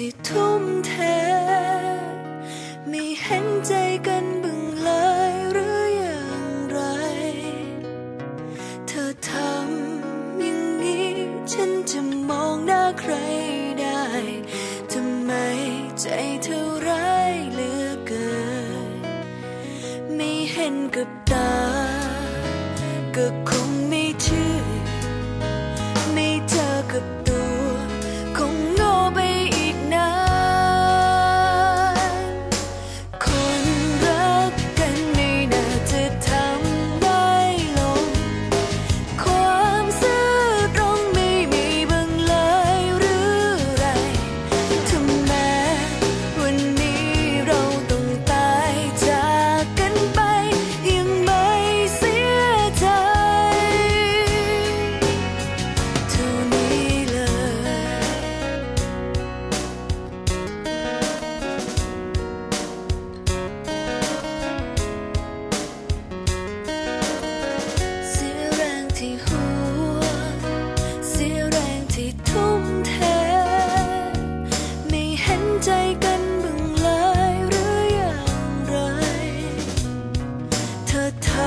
ที่ทุ่มเท ไม่เห็นใจกันบึงเลยหรืออย่างไร เธอทำอย่างนี้ ฉันจะมองหน้าใครได้ทำไมใจเธอร้ายเหลือเกิน ไม่เห็นกับตา ก็คงไม่เชื่อไม่ เธอ